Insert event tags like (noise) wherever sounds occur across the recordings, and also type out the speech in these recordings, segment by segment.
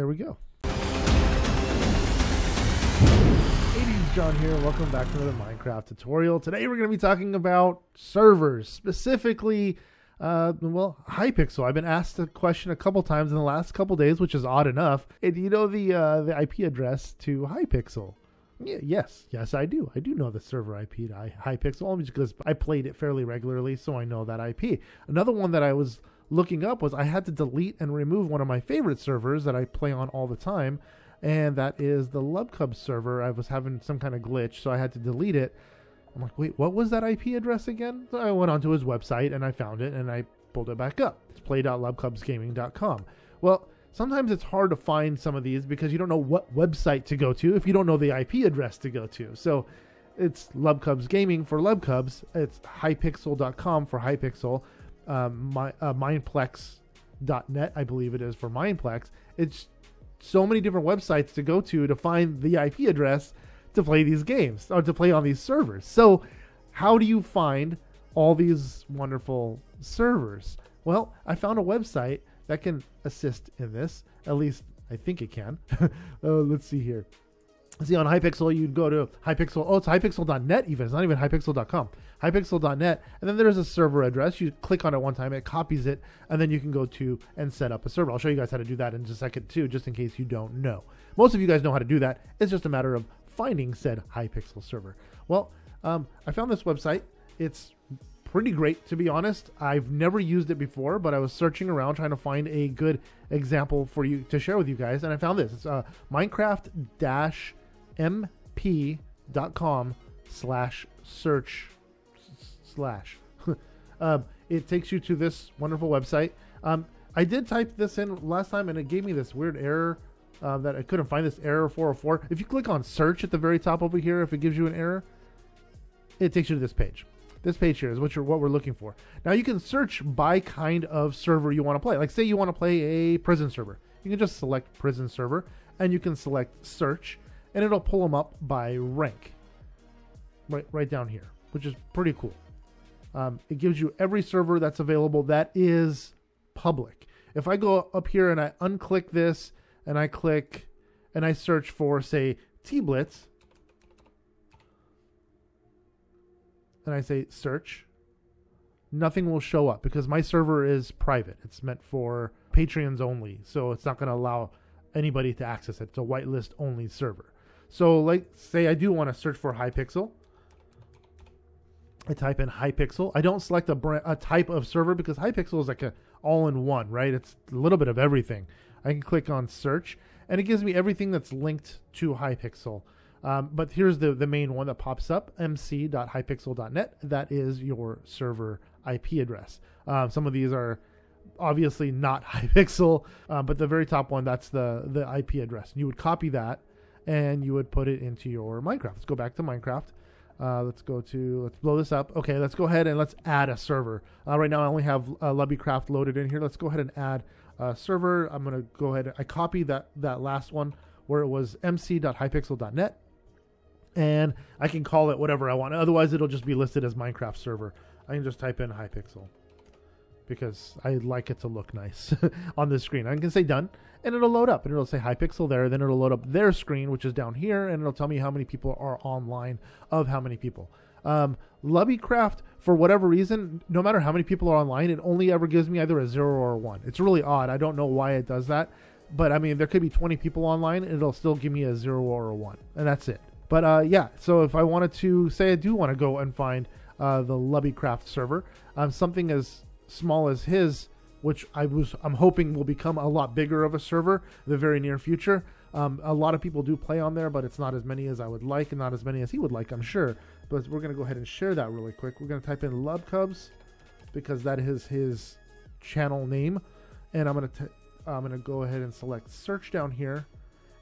There we go. 80s John here. Welcome back to another Minecraft tutorial. Today we're going to be talking about servers, specifically, uh, well, Hypixel. I've been asked a question a couple times in the last couple days, which is odd enough. And you know the uh, the IP address to Hypixel? Yeah, yes, yes, I do. I do know the server IP to Hypixel only because I played it fairly regularly, so I know that IP. Another one that I was looking up was I had to delete and remove one of my favorite servers that I play on all the time, and that is the Lubcub server. I was having some kind of glitch, so I had to delete it. I'm like, wait, what was that IP address again? So I went onto his website and I found it and I pulled it back up. It's play.lubcubsgaming.com. Well, sometimes it's hard to find some of these because you don't know what website to go to if you don't know the IP address to go to. So it's Lubcubs Gaming for Lubcubs. It's hypixel.com for Hypixel. Um, my, uh, Mineplex.net, I believe it is for Mineplex. It's so many different websites to go to to find the IP address to play these games or to play on these servers. So, how do you find all these wonderful servers? Well, I found a website that can assist in this. At least I think it can. (laughs) uh, let's see here. See on Hypixel, you'd go to Hypixel. Oh, it's hypixel.net even. It's not even hypixel.com. Hypixel.net, and then there's a server address. You click on it one time, it copies it, and then you can go to and set up a server. I'll show you guys how to do that in just a second too, just in case you don't know. Most of you guys know how to do that. It's just a matter of finding said Hypixel server. Well, um, I found this website. It's pretty great to be honest. I've never used it before, but I was searching around trying to find a good example for you to share with you guys, and I found this. It's uh, Minecraft-mp.com slash search slash. (laughs) um, it takes you to this wonderful website. Um, I did type this in last time, and it gave me this weird error uh, that I couldn't find this error 404. If you click on search at the very top over here, if it gives you an error, it takes you to this page. This page here is what you're what we're looking for. Now you can search by kind of server you want to play. Like say you want to play a prison server, you can just select prison server, and you can select search, and it'll pull them up by rank. Right, right down here, which is pretty cool. Um, it gives you every server that's available that is public. If I go up here and I unclick this and I click and I search for, say, TeeBlitz, and I say search, nothing will show up because my server is private. It's meant for Patreons only, so it's not going to allow anybody to access it. It's a whitelist only server. So, like, say I do want to search for Hypixel. I type in Hypixel. I don't select a, brand, a type of server because Hypixel is like a all-in-one, right? It's a little bit of everything. I can click on search, and it gives me everything that's linked to Hypixel. Um, but here's the, the main one that pops up mc.hypixel.net. That is your server IP address. Um, some of these are obviously not (laughs) Hypixel, uh, but the very top one, that's the, the IP address. You would copy that and you would put it into your Minecraft. Let's go back to Minecraft. Uh, let's go to, let's blow this up. Okay, let's go ahead and let's add a server. Uh, right now I only have uh, Lubbycraft loaded in here. Let's go ahead and add a server. I'm going to go ahead, I copy that, that last one where it was mc.hypixel.net and I can call it whatever I want. Otherwise, it'll just be listed as Minecraft server. I can just type in Hypixel because I like it to look nice (laughs) on the screen. I can say done, and it'll load up, and it'll say Hypixel there. Then it'll load up their screen, which is down here, and it'll tell me how many people are online of how many people. Um, Lubbycraft, for whatever reason, no matter how many people are online, it only ever gives me either a zero or a one. It's really odd. I don't know why it does that, but I mean, there could be 20 people online, and it'll still give me a zero or a one, and that's it. But uh, yeah, so if I wanted to say I do want to go and find uh, the Lubbycraft server, um, something as small as his, which I was I'm hoping will become a lot bigger of a server in the very near future. Um, a lot of people do play on there, but it's not as many as I would like, and not as many as he would like, I'm sure. But we're gonna go ahead and share that really quick. We're gonna type in Lubcubs because that is his channel name, and I'm gonna I'm gonna go ahead and select search down here,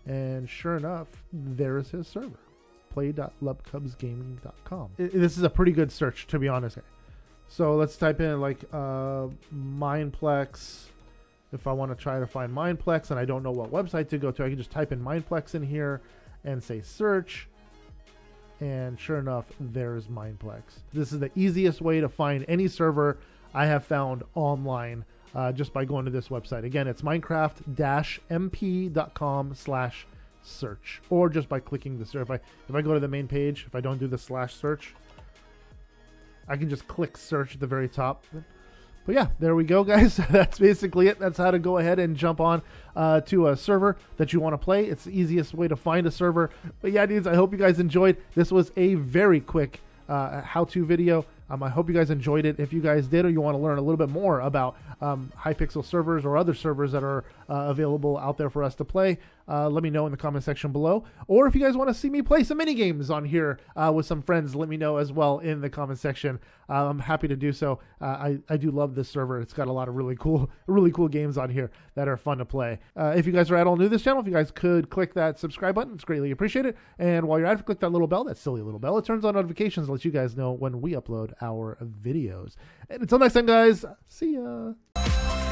and sure enough, there is his server play.lubcubsgaming.com. This is a pretty good search, to be honest. So let's type in like uh, Mineplex. If I want to try to find Mineplex and I don't know what website to go to, I can just type in Mineplex in here and say search. And sure enough, there's Mineplex. This is the easiest way to find any server I have found online uh, just by going to this website. Again, it's minecraft-mp.com slash search, or just by clicking the search. If I if I go to the main page, if I don't do the slash search, I can just click search at the very top. But yeah, there we go, (laughs) guys. That's basically it. That's how to go ahead and jump on uh, to a server that you want to play. It's the easiest way to find a server. But yeah, dudes, I hope you guys enjoyed. This was a very quick uh, how-to video. Um, I hope you guys enjoyed it. If you guys did, or you want to learn a little bit more about um, Hypixel servers or other servers that are uh, available out there for us to play, uh, let me know in the comment section below. Or if you guys want to see me play some mini games on here uh, with some friends, let me know as well in the comment section. Uh, I'm happy to do so. Uh, I I do love this server. It's got a lot of really cool (laughs) really cool games on here that are fun to play. Uh, if you guys are at all new to this channel, if you guys could click that subscribe button, it's greatly appreciated. And while you're at it, click that little bell, that silly little bell. It turns on notifications, lets you guys know when we upload our videos. And until next time, guys, see ya.